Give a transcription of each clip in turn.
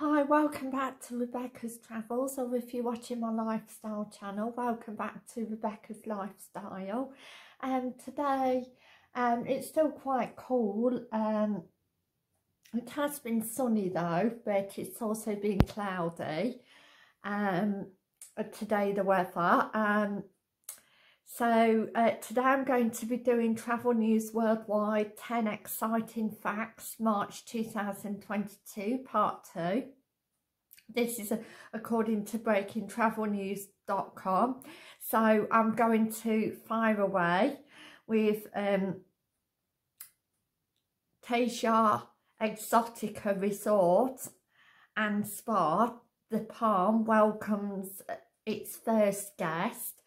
Hi, welcome back to Rebecca's Travels, or if you're watching my lifestyle channel, welcome back to Rebecca's Lifestyle. And um, today, um, it's still quite cool. Um, it has been sunny though, but it's also been cloudy. Um, today the weather. Um, so uh, today I'm going to be doing Travel News Worldwide 10 Exciting Facts March 2022 Part 2. This is a, according to breakingtravelnews.com. So I'm going to fire away with um, Exotica Resort and Spa. The Palm welcomes its first guest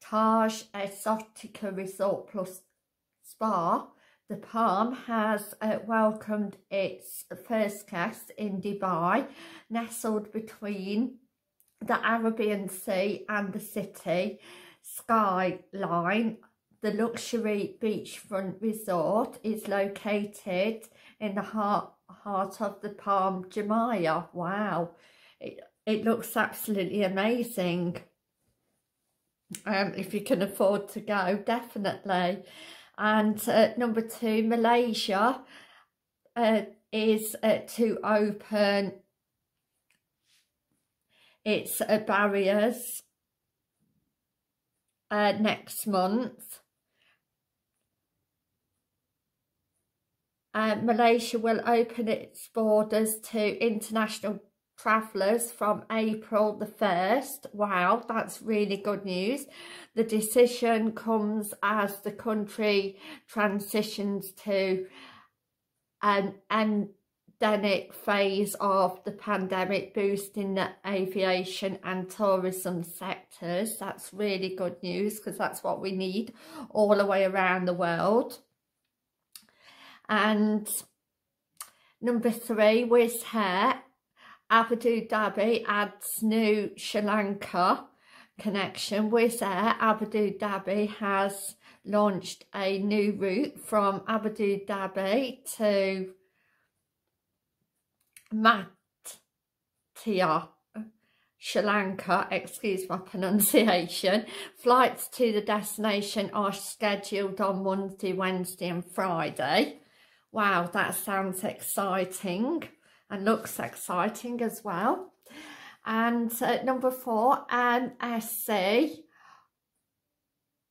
Taj Exotica Resort Plus Spa, the Palm has uh, welcomed its first guest in Dubai, nestled between the Arabian Sea and the city skyline. The luxury beachfront resort is located in the heart, heart of the Palm Jumeirah. Wow, it, it looks absolutely amazing um, if you can afford to go, definitely. And uh, number two, Malaysia uh, is uh, to open its uh, barriers uh, next month. Uh, Malaysia will open its borders to international travellers from April the 1st. Wow, that's really good news. The decision comes as the country transitions to an endemic phase of the pandemic, boosting the aviation and tourism sectors. That's really good news because that's what we need all the way around the world. And number three, Wizz Air Abu Dhabi adds new Sri Lanka connection. Wizz Air Abu Dhabi has launched a new route from Abu Dhabi to Matia, Sri Lanka, excuse my pronunciation. Flights to the destination are scheduled on Monday, Wednesday and Friday. Wow, that sounds exciting and looks exciting as well. And uh, number four, MSC,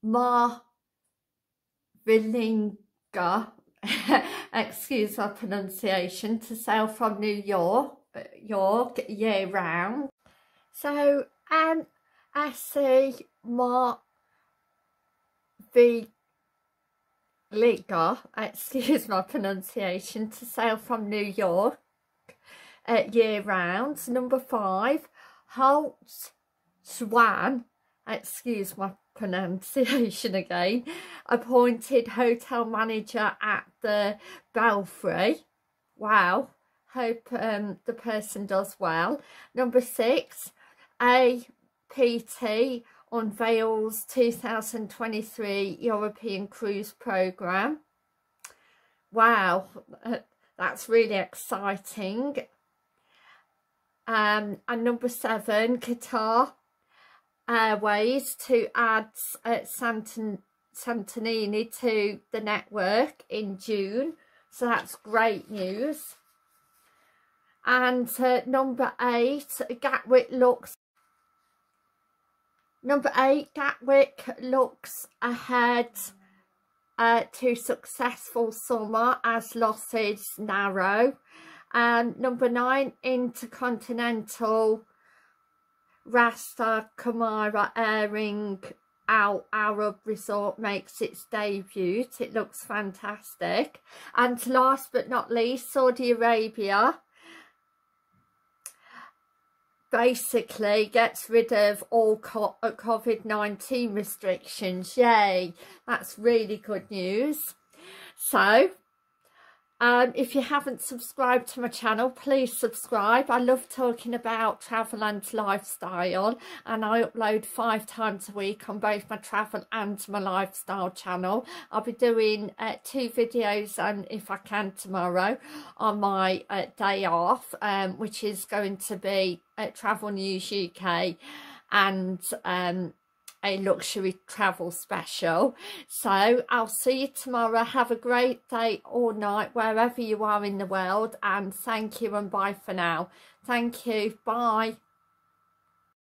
Ma Villinga, excuse my pronunciation, to sail from New York, York year round. So an essay, Ma Villinga, excuse my pronunciation, to sail from New York uh, year round. Number five, Holt Swan, excuse my pronunciation again, appointed hotel manager at the Belfry. Wow, hope um, the person does well. Number six, APT unveils 2023 European Cruise Programme. Wow, uh, that's really exciting. Um, and number seven, Qatar Airways to add uh, to the network in June. So that's great news. And uh, number eight, Gatwick looks Number eight, Gatwick looks ahead uh, to successful summer as losses narrow. And number nine, Intercontinental Rasta Kamara airing Al Arab Resort makes its debut. It looks fantastic. And last but not least, Saudi Arabia basically gets rid of all uh, COVID-19 restrictions. Yay, that's really good news. So, Um, if you haven't subscribed to my channel, please subscribe. I love talking about travel and lifestyle and I upload five times a week on both my travel and my lifestyle channel. I'll be doing uh, two videos and if I can tomorrow on my uh, day off, um, which is going to be uh, Travel News UK and um, a luxury travel special. So I'll see you tomorrow. Have a great day or night wherever you are in the world and thank you and bye for now. Thank you. Bye.